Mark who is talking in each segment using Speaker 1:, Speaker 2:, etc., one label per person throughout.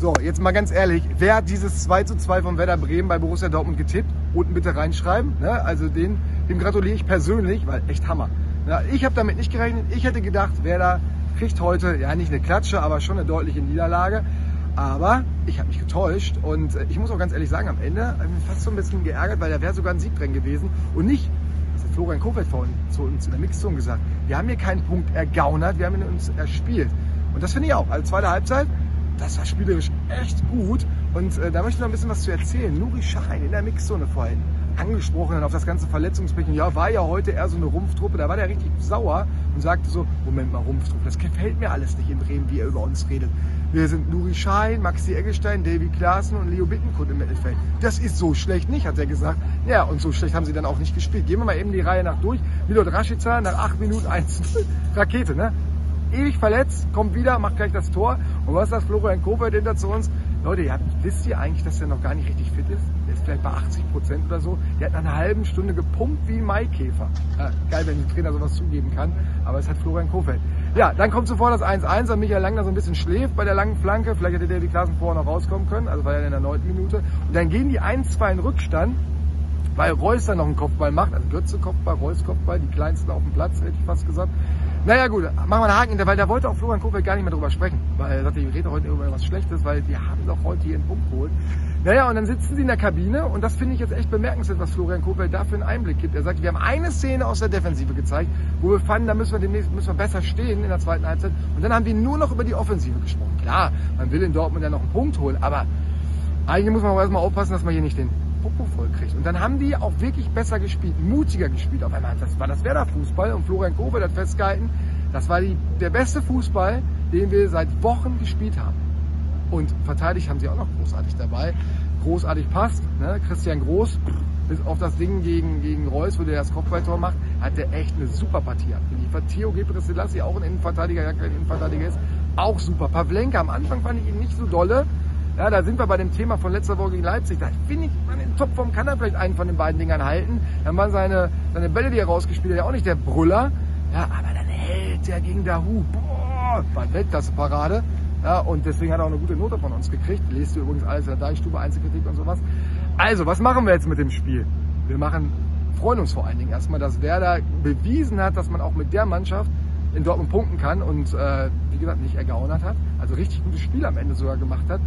Speaker 1: So, jetzt mal ganz ehrlich, wer hat dieses 2 zu 2 von Werder Bremen bei Borussia Dortmund getippt? Unten bitte reinschreiben. Ne? Also den, dem gratuliere ich persönlich, weil echt Hammer. Ja, ich habe damit nicht gerechnet. Ich hätte gedacht, Werder kriegt heute, ja nicht eine Klatsche, aber schon eine deutliche Niederlage. Aber ich habe mich getäuscht und äh, ich muss auch ganz ehrlich sagen, am Ende habe ich mich fast so ein bisschen geärgert, weil da wäre sogar ein Sieg drin gewesen und nicht, das hat Florian Kofeld vorhin zu uns in der Mixzone gesagt, wir haben hier keinen Punkt ergaunert, wir haben ihn uns erspielt. Und das finde ich auch. Also zweite Halbzeit, das war spielerisch echt gut und äh, da möchte ich noch ein bisschen was zu erzählen. Nuri Schein in der Mixzone vorhin angesprochen auf das ganze Verletzungspech. Ja, war ja heute eher so eine Rumpftruppe. Da war der richtig sauer und sagte so, Moment mal, Rumpftruppe, das gefällt mir alles nicht in Bremen, wie er über uns redet. Wir sind Nuri Schein, Maxi Eggestein, Davy Klaassen und Leo Bittenkurt im Mittelfeld. Das ist so schlecht nicht, hat er gesagt. Ja, und so schlecht haben sie dann auch nicht gespielt. Gehen wir mal eben die Reihe nach durch. Milot Rashica nach 8 Minuten 1 Rakete, ne? Ewig verletzt, kommt wieder, macht gleich das Tor. Und was sagt Florian Kofeld hinter zu uns? Leute, ihr habt, wisst ihr eigentlich, dass er noch gar nicht richtig fit ist? Der ist vielleicht bei 80 Prozent oder so. Der hat nach einer halben Stunde gepumpt wie ein Maikäfer. Ja, geil, wenn ein Trainer sowas zugeben kann. Aber es hat Florian Kofeld. Ja, dann kommt sofort das 1-1 und Michael Langner so ein bisschen schläft bei der langen Flanke. Vielleicht hätte der die Klassen vorher noch rauskommen können. Also war er in der neunten Minute. Und dann gehen die 1-2 in Rückstand weil Reus dann noch einen Kopfball macht, also Götze Kopfball, Reus Kopfball, die kleinsten auf dem Platz, hätte ich fast gesagt. Naja gut, machen wir einen Haken, weil da wollte auch Florian Kofeld gar nicht mehr drüber sprechen, weil er sagte, ich rede heute über was Schlechtes, weil wir haben doch heute hier einen Punkt geholt. Naja, und dann sitzen sie in der Kabine und das finde ich jetzt echt bemerkenswert, was Florian Kofeld da für einen Einblick gibt. Er sagt, wir haben eine Szene aus der Defensive gezeigt, wo wir fanden, da müssen wir demnächst müssen wir besser stehen in der zweiten Halbzeit. Und dann haben wir nur noch über die Offensive gesprochen. Klar, man will in Dortmund ja noch einen Punkt holen, aber eigentlich muss man auch erstmal aufpassen, dass man hier nicht den Popo voll kriegt. Und dann haben die auch wirklich besser gespielt, mutiger gespielt. Auf einmal, das war das Werder-Fußball und Florian Kofeld hat festgehalten, das war die, der beste Fußball, den wir seit Wochen gespielt haben. Und verteidigt haben sie auch noch großartig dabei. Großartig passt. Ne? Christian Groß, bis auf das Ding gegen, gegen Reus, wo der das Kopfballtor macht, hat der echt eine super Partie abgeliefert. Theo Gebris Selassie, auch ein Innenverteidiger, ja kein Innenverteidiger ist, auch super. Pavlenka, am Anfang fand ich ihn nicht so dolle. Ja, da sind wir bei dem Thema von letzter Woche gegen Leipzig. Da finde ich, man in Topform kann er vielleicht einen von den beiden Dingern halten. Dann waren seine, seine Bälle, die er rausgespielt hat, ja auch nicht der Brüller. Ja, aber dann hält er gegen Dahu. Boah, war Weltklasse-Parade. Ja, und deswegen hat er auch eine gute Note von uns gekriegt. Lest du übrigens alles in der Deichstube, Einzelkritik und sowas. Also, was machen wir jetzt mit dem Spiel? Wir machen, freuen uns vor allen Dingen erstmal, dass Werder bewiesen hat, dass man auch mit der Mannschaft in Dortmund punkten kann und, äh, wie gesagt, nicht ergaunert hat. Also richtig gutes Spiel am Ende sogar gemacht hat.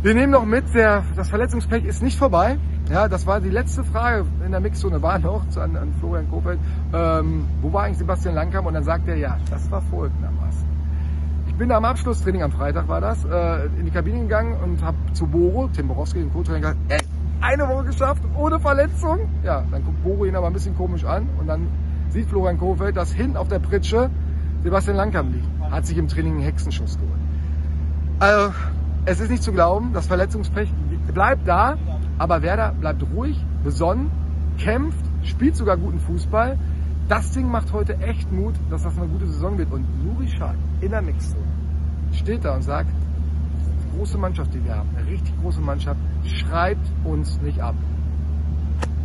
Speaker 1: Wir nehmen noch mit, der, das Verletzungspech ist nicht vorbei. Ja, das war die letzte Frage in der Mixzone, war noch an, an Florian Kofeld. Ähm, wo war eigentlich Sebastian Langkamp? Und dann sagt er, ja, das war folgendermaßen. Ich bin am Abschlusstraining am Freitag war das, äh, in die Kabine gegangen und habe zu Boro, Tim Borowski, den Co-Trainer, gesagt, ey, eine Woche geschafft, ohne Verletzung. Ja, dann guckt Boro ihn aber ein bisschen komisch an und dann sieht Florian Kofeld, dass hinten auf der Pritsche Sebastian Langkamp liegt. Hat sich im Training einen Hexenschuss geholt. Also, es ist nicht zu glauben, das Verletzungspech bleibt da, aber Werder bleibt ruhig, besonnen, kämpft, spielt sogar guten Fußball. Das Ding macht heute echt Mut, dass das eine gute Saison wird. Und Nuri Schad in der Mixzone steht da und sagt, große Mannschaft, die wir haben, eine richtig große Mannschaft, schreibt uns nicht ab.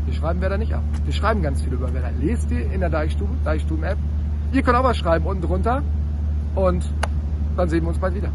Speaker 1: Wir schreiben Werder nicht ab. Wir schreiben ganz viel über Werder. Lest ihr in der Deichstube, Deichstuben-App. Ihr könnt auch was schreiben unten drunter. Und dann sehen wir uns bald wieder.